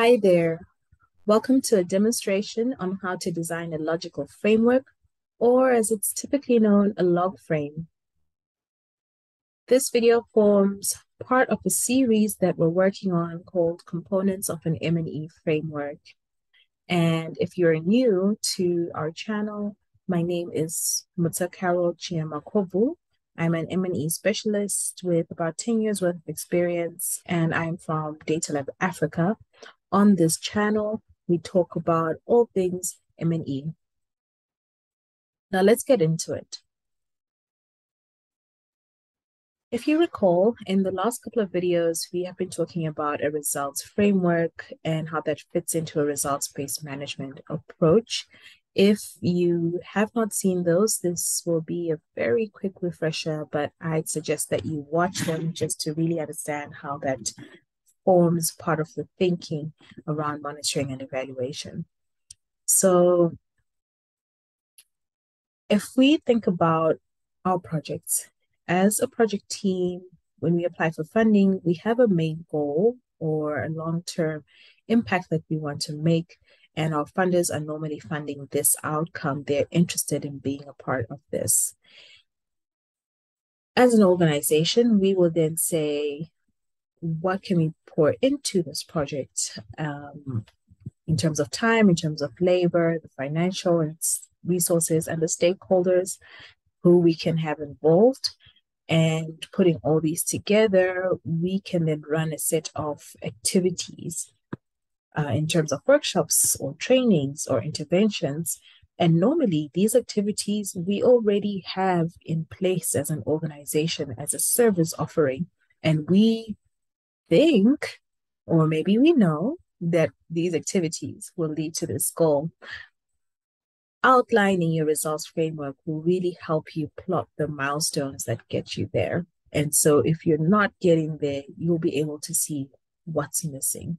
Hi there. Welcome to a demonstration on how to design a logical framework, or as it's typically known, a log frame. This video forms part of a series that we're working on called Components of an M&E Framework. And if you're new to our channel, my name is Mutsa Carol Chiamakovu. I'm an M&E specialist with about 10 years worth of experience, and I'm from Data Lab Africa. On this channel, we talk about all things M&E. Now let's get into it. If you recall, in the last couple of videos, we have been talking about a results framework and how that fits into a results-based management approach. If you have not seen those, this will be a very quick refresher, but I'd suggest that you watch them just to really understand how that forms part of the thinking around monitoring and evaluation. So if we think about our projects as a project team, when we apply for funding, we have a main goal or a long term impact that we want to make. And our funders are normally funding this outcome. They're interested in being a part of this. As an organization, we will then say, what can we pour into this project um, in terms of time, in terms of labor, the financial resources, and the stakeholders who we can have involved and putting all these together, we can then run a set of activities uh, in terms of workshops or trainings or interventions. And normally, these activities we already have in place as an organization, as a service offering. And we think, or maybe we know, that these activities will lead to this goal outlining your results framework will really help you plot the milestones that get you there. And so if you're not getting there, you'll be able to see what's missing.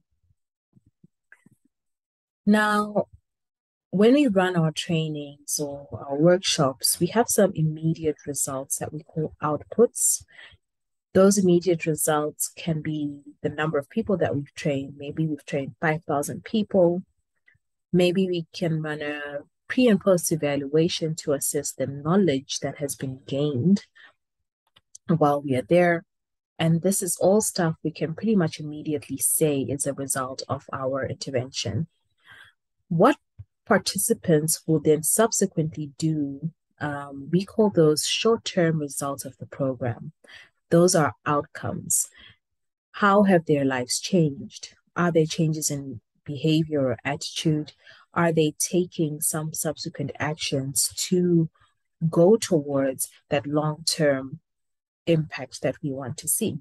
Now, when we run our trainings or our workshops, we have some immediate results that we call outputs. Those immediate results can be the number of people that we've trained. Maybe we've trained 5,000 people. Maybe we can run a pre and post evaluation to assess the knowledge that has been gained while we are there. And this is all stuff we can pretty much immediately say is a result of our intervention. What participants will then subsequently do, um, we call those short term results of the program. Those are outcomes. How have their lives changed? Are there changes in behavior or attitude? Are they taking some subsequent actions to go towards that long term impact that we want to see?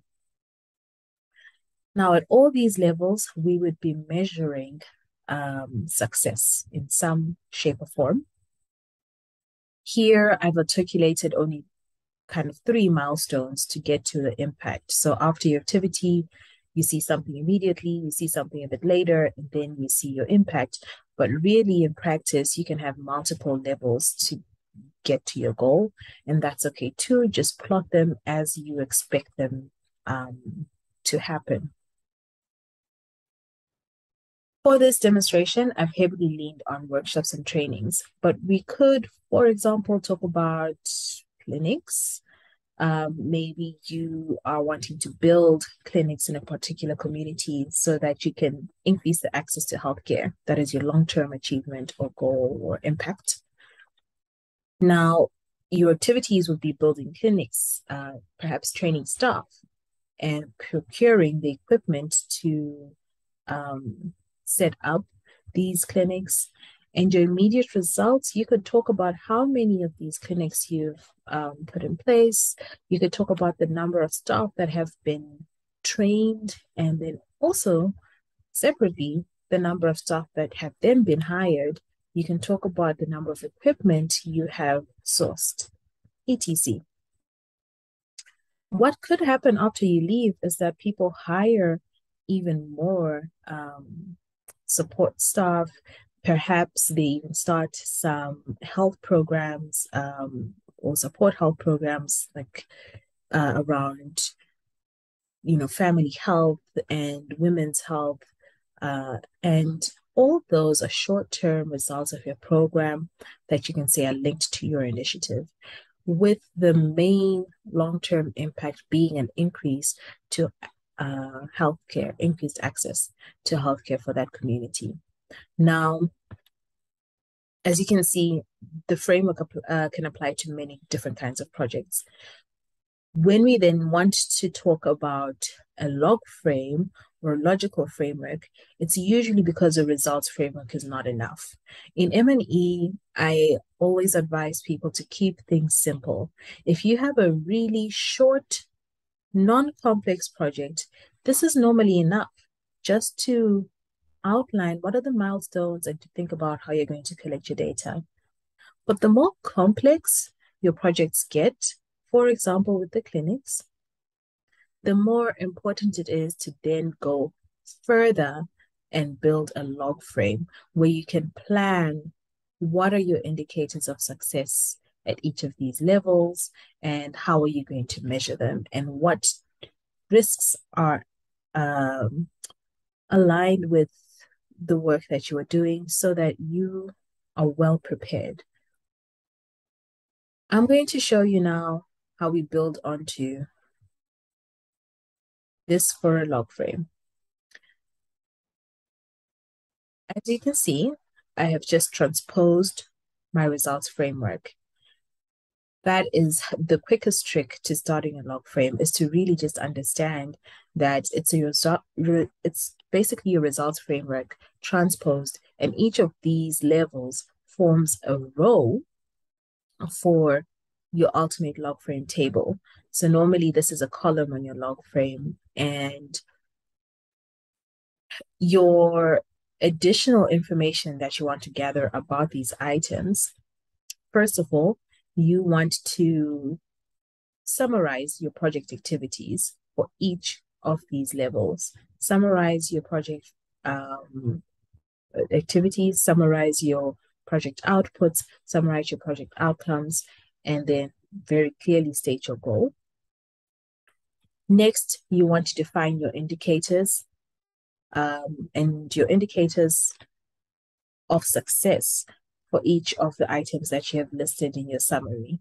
Now, at all these levels, we would be measuring um, success in some shape or form. Here, I've articulated only kind of three milestones to get to the impact. So, after your activity, you see something immediately, you see something a bit later, and then you see your impact. But really, in practice, you can have multiple levels to get to your goal, and that's okay too. Just plot them as you expect them um, to happen. For this demonstration, I've heavily leaned on workshops and trainings, but we could, for example, talk about clinics, um, maybe you are wanting to build clinics in a particular community so that you can increase the access to healthcare. That is your long term achievement or goal or impact. Now, your activities would be building clinics, uh, perhaps training staff, and procuring the equipment to um, set up these clinics and your immediate results, you could talk about how many of these clinics you've um, put in place. You could talk about the number of staff that have been trained, and then also separately, the number of staff that have then been hired. You can talk about the number of equipment you have sourced, etc. What could happen after you leave is that people hire even more um, support staff, perhaps they even start some health programs um, or support health programs like uh, around you know family health and women's health Uh, and all those are short-term results of your program that you can say are linked to your initiative with the main long-term impact being an increase to uh, healthcare, increased access to healthcare for that community. Now, as you can see, the framework uh, can apply to many different kinds of projects. When we then want to talk about a log frame or a logical framework, it's usually because a results framework is not enough. In M&E, I always advise people to keep things simple. If you have a really short, non-complex project, this is normally enough just to outline what are the milestones and to think about how you're going to collect your data. But the more complex your projects get, for example, with the clinics, the more important it is to then go further and build a log frame where you can plan what are your indicators of success at each of these levels and how are you going to measure them and what risks are um, aligned with the work that you are doing so that you are well prepared. I'm going to show you now how we build onto this for a log frame. As you can see, I have just transposed my results framework. That is the quickest trick to starting a log frame is to really just understand that it's a result, it's basically a results framework transposed, and each of these levels forms a row for your ultimate log frame table. So normally this is a column on your log frame and your additional information that you want to gather about these items. First of all, you want to summarize your project activities for each of these levels. Summarize your project um, activities, summarize your project outputs, summarize your project outcomes, and then very clearly state your goal. Next, you want to define your indicators um, and your indicators of success for each of the items that you have listed in your summary.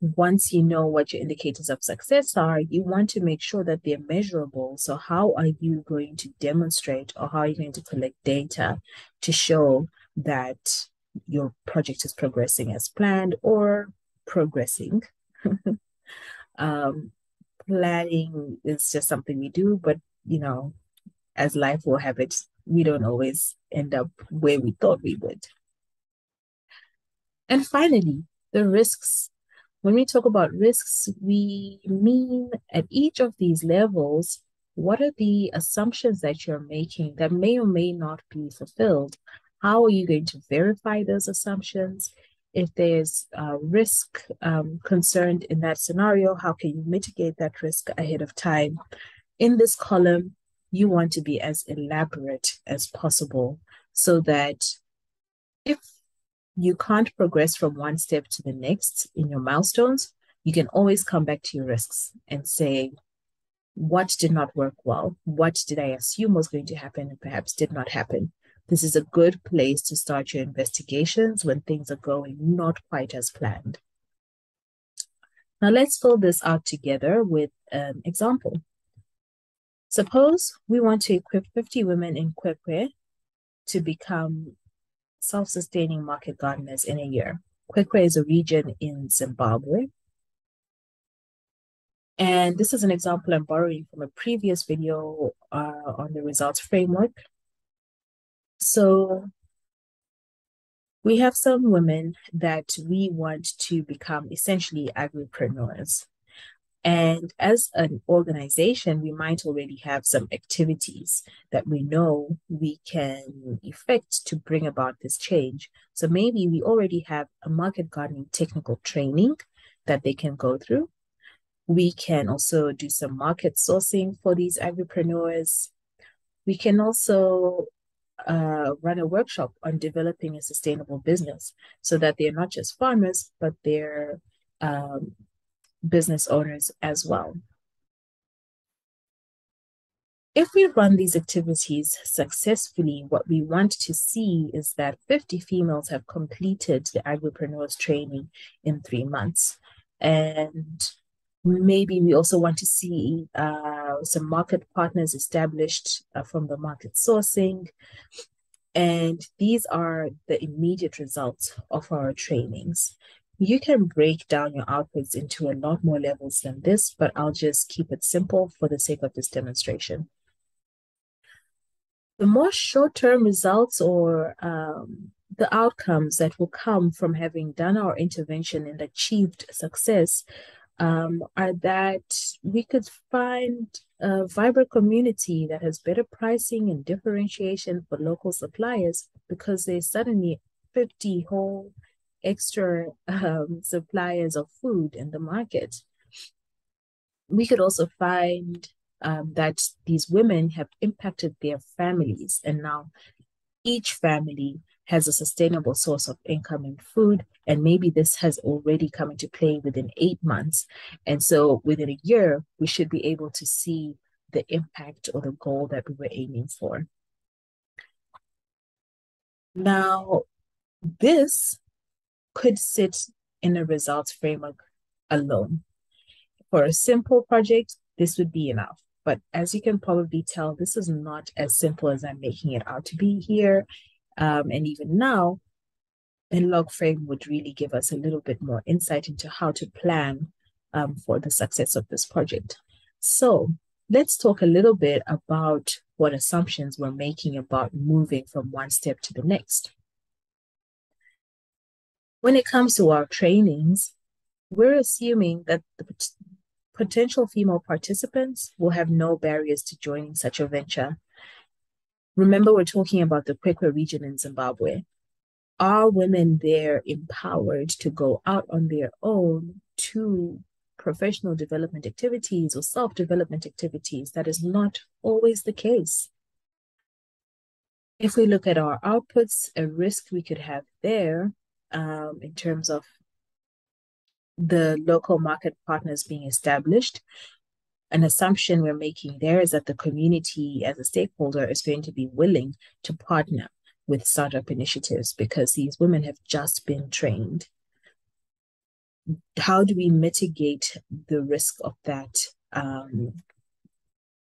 Once you know what your indicators of success are, you want to make sure that they're measurable. So, how are you going to demonstrate or how are you going to collect data to show that your project is progressing as planned or progressing? um, planning is just something we do, but you know, as life will have it, we don't always end up where we thought we would. And finally, the risks. When we talk about risks, we mean at each of these levels, what are the assumptions that you're making that may or may not be fulfilled? How are you going to verify those assumptions? If there's risk um, concerned in that scenario, how can you mitigate that risk ahead of time? In this column, you want to be as elaborate as possible so that if you can't progress from one step to the next in your milestones, you can always come back to your risks and say, what did not work well? What did I assume was going to happen and perhaps did not happen? This is a good place to start your investigations when things are going not quite as planned. Now let's fill this out together with an example. Suppose we want to equip 50 women in Kwekwe to become self-sustaining market gardeners in a year. Kwekwe is a region in Zimbabwe. And this is an example I'm borrowing from a previous video uh, on the results framework. So we have some women that we want to become essentially agripreneurs. And as an organization, we might already have some activities that we know we can effect to bring about this change. So maybe we already have a market gardening technical training that they can go through. We can also do some market sourcing for these agripreneurs. We can also uh, run a workshop on developing a sustainable business so that they're not just farmers, but they're um, business owners as well. If we run these activities successfully, what we want to see is that 50 females have completed the agripreneurs training in three months. And maybe we also want to see uh, some market partners established uh, from the market sourcing. And these are the immediate results of our trainings. You can break down your outputs into a lot more levels than this, but I'll just keep it simple for the sake of this demonstration. The more short-term results or um, the outcomes that will come from having done our intervention and achieved success um, are that we could find a vibrant community that has better pricing and differentiation for local suppliers because there's suddenly 50 whole extra um, suppliers of food in the market. We could also find um, that these women have impacted their families, and now each family has a sustainable source of income and food. And maybe this has already come into play within eight months. And so within a year, we should be able to see the impact or the goal that we were aiming for. Now, this could sit in a results framework alone. For a simple project, this would be enough. But as you can probably tell, this is not as simple as I'm making it out to be here. Um, and even now, a log frame would really give us a little bit more insight into how to plan um, for the success of this project. So let's talk a little bit about what assumptions we're making about moving from one step to the next. When it comes to our trainings, we're assuming that the potential female participants will have no barriers to joining such a venture. Remember, we're talking about the Kwekwe region in Zimbabwe. Are women there empowered to go out on their own to professional development activities or self development activities? That is not always the case. If we look at our outputs, a risk we could have there um, in terms of the local market partners being established. An assumption we're making there is that the community as a stakeholder is going to be willing to partner with startup initiatives because these women have just been trained. How do we mitigate the risk of that um,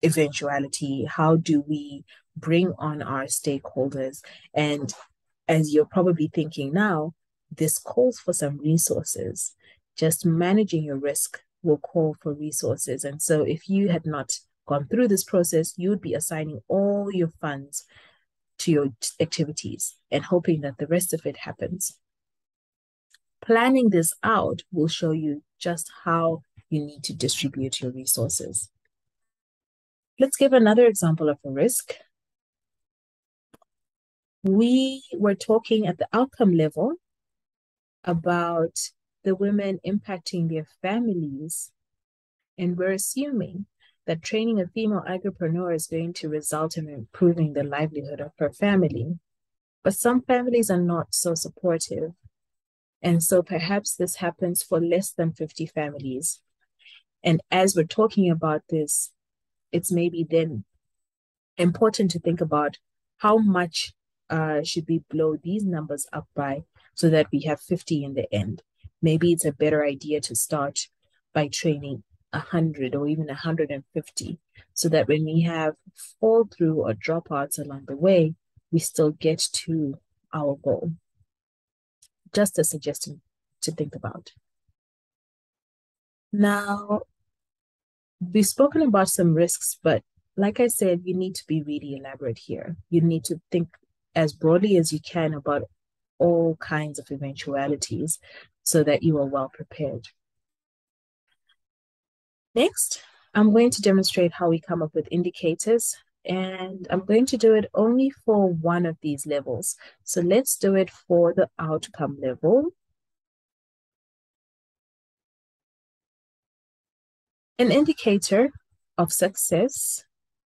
eventuality? How do we bring on our stakeholders? And as you're probably thinking now, this calls for some resources. Just managing your risk will call for resources. And so if you had not gone through this process, you would be assigning all your funds to your activities and hoping that the rest of it happens. Planning this out will show you just how you need to distribute your resources. Let's give another example of a risk. We were talking at the outcome level about the women impacting their families. And we're assuming that training a female agripreneur is going to result in improving the livelihood of her family. But some families are not so supportive. And so perhaps this happens for less than 50 families. And as we're talking about this, it's maybe then important to think about how much uh, should we blow these numbers up by so that we have 50 in the end. Maybe it's a better idea to start by training 100 or even 150 so that when we have fall through or dropouts along the way, we still get to our goal. Just a suggestion to think about. Now, we've spoken about some risks, but like I said, you need to be really elaborate here. You need to think as broadly as you can about all kinds of eventualities so that you are well prepared. Next, I'm going to demonstrate how we come up with indicators and I'm going to do it only for one of these levels. So let's do it for the outcome level. An indicator of success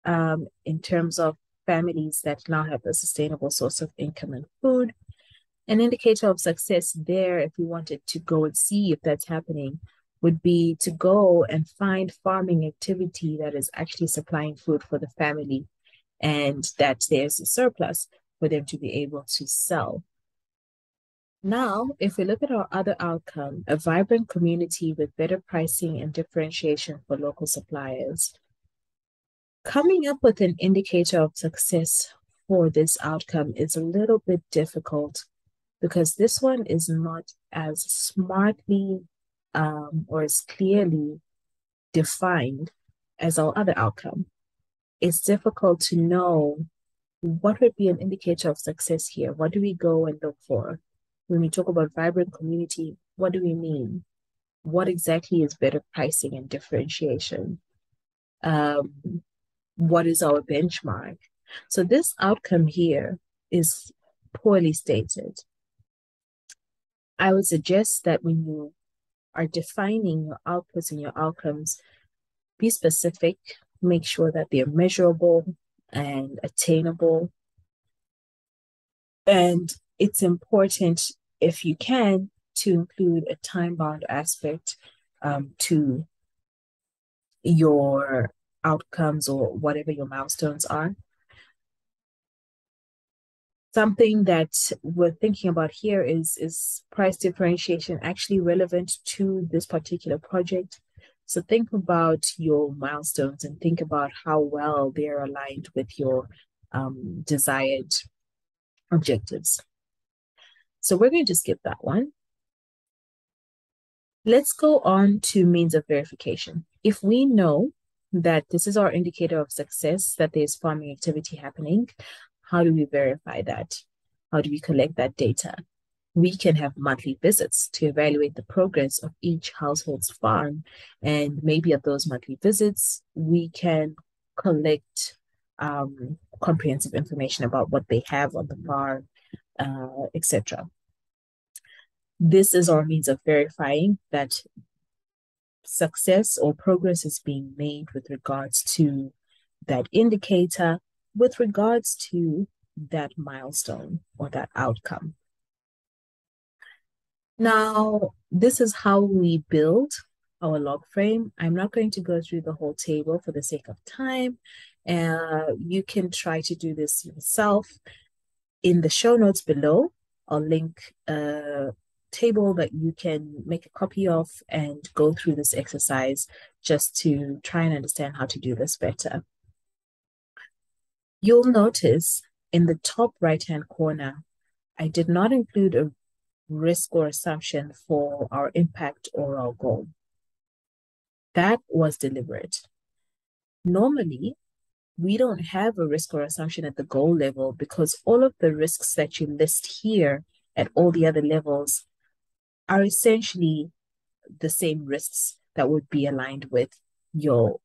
um, in terms of families that now have a sustainable source of income and food an indicator of success there if we wanted to go and see if that's happening would be to go and find farming activity that is actually supplying food for the family and that there's a surplus for them to be able to sell. Now, if we look at our other outcome, a vibrant community with better pricing and differentiation for local suppliers, coming up with an indicator of success for this outcome is a little bit difficult because this one is not as smartly um, or as clearly defined as our other outcome. It's difficult to know what would be an indicator of success here. What do we go and look for? When we talk about vibrant community, what do we mean? What exactly is better pricing and differentiation? Um, what is our benchmark? So this outcome here is poorly stated. I would suggest that when you are defining your outputs and your outcomes, be specific, make sure that they're measurable and attainable. And it's important, if you can, to include a time bound aspect um, to your outcomes or whatever your milestones are something that we're thinking about here is is price differentiation actually relevant to this particular project? So think about your milestones and think about how well they're aligned with your um, desired objectives. So we're going to skip that one. Let's go on to means of verification. If we know that this is our indicator of success that there's farming activity happening how do we verify that? How do we collect that data? We can have monthly visits to evaluate the progress of each household's farm. And maybe at those monthly visits, we can collect um, comprehensive information about what they have on the farm, uh, etc. This is our means of verifying that success or progress is being made with regards to that indicator with regards to that milestone or that outcome. Now, this is how we build our log frame. I'm not going to go through the whole table for the sake of time. Uh, you can try to do this yourself. In the show notes below, I'll link a table that you can make a copy of and go through this exercise just to try and understand how to do this better. You'll notice in the top right-hand corner, I did not include a risk or assumption for our impact or our goal. That was deliberate. Normally, we don't have a risk or assumption at the goal level because all of the risks that you list here at all the other levels are essentially the same risks that would be aligned with your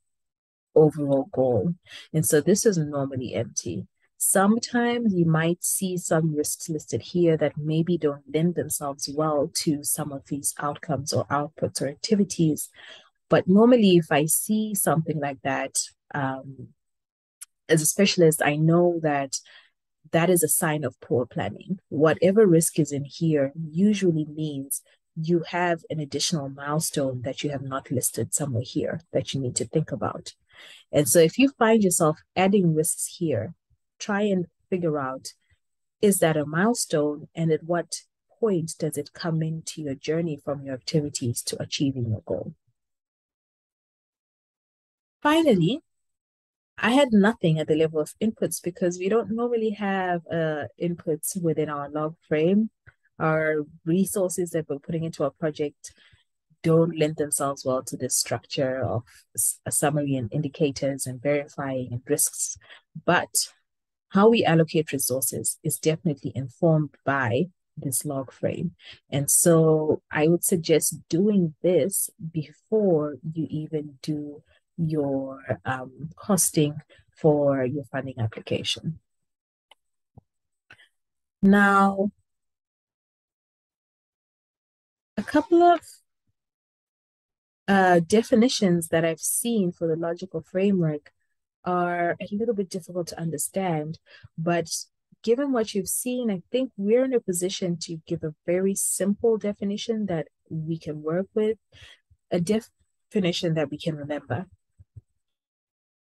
overall goal. And so this is normally empty. Sometimes you might see some risks listed here that maybe don't lend themselves well to some of these outcomes or outputs or activities. But normally, if I see something like that, um, as a specialist, I know that that is a sign of poor planning. Whatever risk is in here usually means you have an additional milestone that you have not listed somewhere here that you need to think about. And so if you find yourself adding risks here, try and figure out is that a milestone and at what point does it come into your journey from your activities to achieving your goal? Finally, I had nothing at the level of inputs because we don't normally have uh, inputs within our log frame. Our resources that we're putting into our project don't lend themselves well to this structure of a summary and indicators and verifying and risks. But how we allocate resources is definitely informed by this log frame. And so I would suggest doing this before you even do your um, costing for your funding application. Now, a couple of uh, definitions that I've seen for the logical framework are a little bit difficult to understand, but given what you've seen, I think we're in a position to give a very simple definition that we can work with. a definition that we can remember.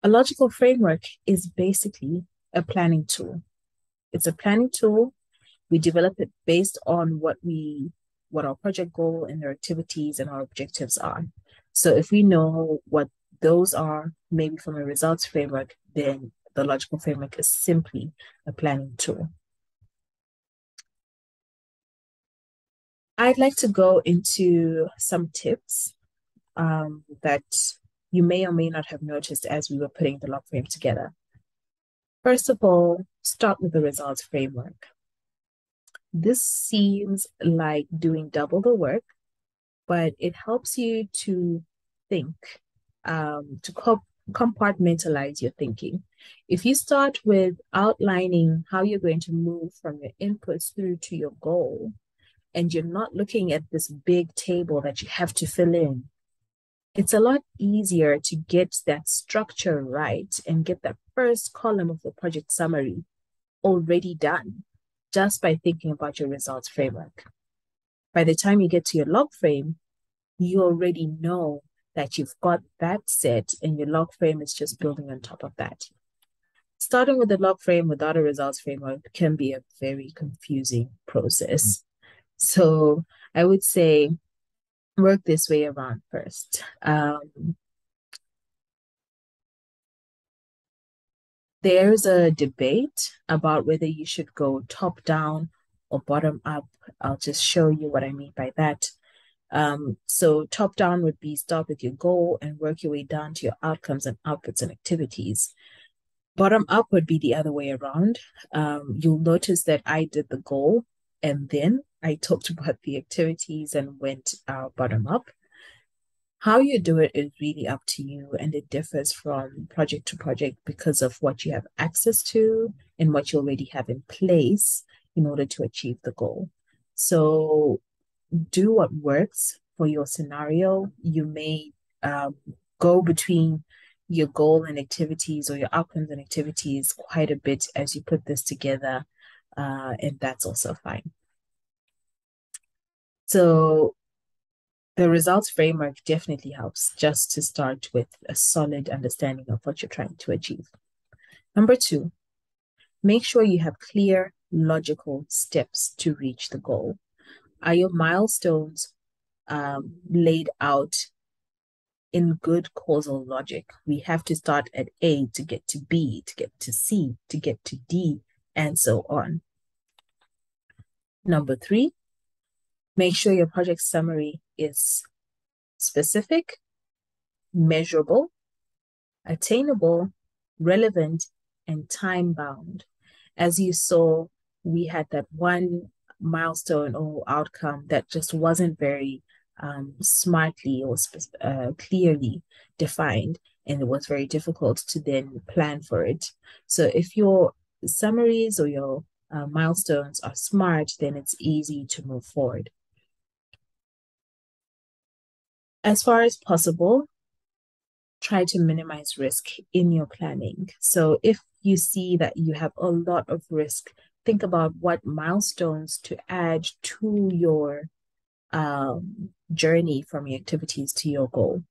A logical framework is basically a planning tool. It's a planning tool. We develop it based on what we what our project goal and their activities and our objectives are. So if we know what those are, maybe from a results framework, then the logical framework is simply a planning tool. I'd like to go into some tips um, that you may or may not have noticed as we were putting the log frame together. First of all, start with the results framework. This seems like doing double the work, but it helps you to think, um, to co- compartmentalize your thinking. If you start with outlining how you're going to move from your inputs through to your goal, and you're not looking at this big table that you have to fill in, it's a lot easier to get that structure right and get that first column of the project summary already done just by thinking about your results framework. By the time you get to your log frame, you already know that you've got that set and your log frame is just building on top of that. Starting with the log frame without a results framework can be a very confusing process. So I would say work this way around first. Um, there's a debate about whether you should go top down or bottom up. I'll just show you what I mean by that. Um, so top down would be start with your goal and work your way down to your outcomes and outputs and activities. Bottom up would be the other way around. Um, you'll notice that I did the goal and then I talked about the activities and went uh, bottom up. How you do it is really up to you, and it differs from project to project because of what you have access to and what you already have in place in order to achieve the goal. So, do what works for your scenario. You may um, go between your goal and activities or your outcomes and activities quite a bit as you put this together, uh, and that's also fine. So the results framework definitely helps just to start with a solid understanding of what you're trying to achieve. Number two, make sure you have clear, logical steps to reach the goal. Are your milestones um, laid out in good causal logic? We have to start at A to get to B, to get to C, to get to D, and so on. Number three, Make sure your project summary is specific, measurable, attainable, relevant, and time bound. As you saw, we had that one milestone or outcome that just wasn't very um, smartly or uh, clearly defined, and it was very difficult to then plan for it. So, if your summaries or your uh, milestones are smart, then it's easy to move forward. as far as possible, try to minimize risk in your planning. So if you see that you have a lot of risk, think about what milestones to add to your um, journey from your activities to your goal.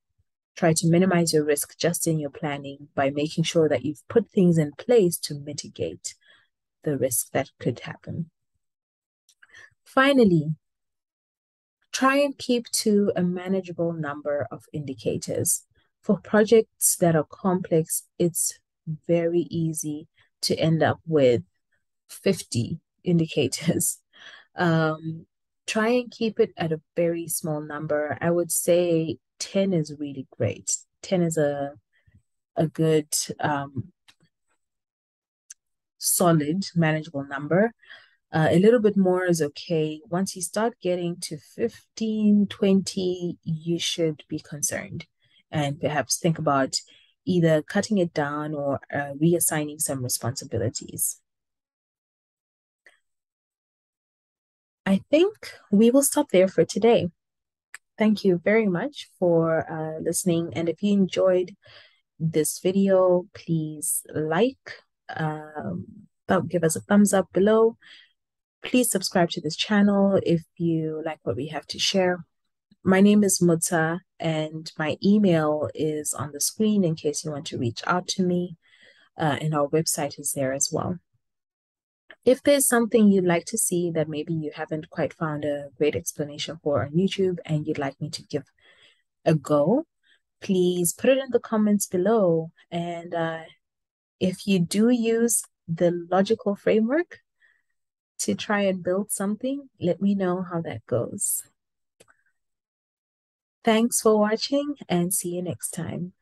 Try to minimize your risk just in your planning by making sure that you've put things in place to mitigate the risk that could happen. Finally, Try and keep to a manageable number of indicators. For projects that are complex, it's very easy to end up with 50 indicators. Um, try and keep it at a very small number. I would say 10 is really great. 10 is a a good um, solid manageable number uh, a little bit more is okay. Once you start getting to 15, 20, you should be concerned and perhaps think about either cutting it down or uh, reassigning some responsibilities. I think we will stop there for today. Thank you very much for uh, listening. And if you enjoyed this video, please like, um, give us a thumbs up below Please subscribe to this channel if you like what we have to share. my name is Mutsa, and my email is on the screen in case you want to reach out to me. Uh, and our website is there as well. If there's something you'd like to see that maybe you haven't quite found a great explanation for on YouTube and you'd like me to give a go, please put it in the comments below. And uh, if you do use the logical framework to try and build something, let me know how that goes. Thanks for watching and see you next time.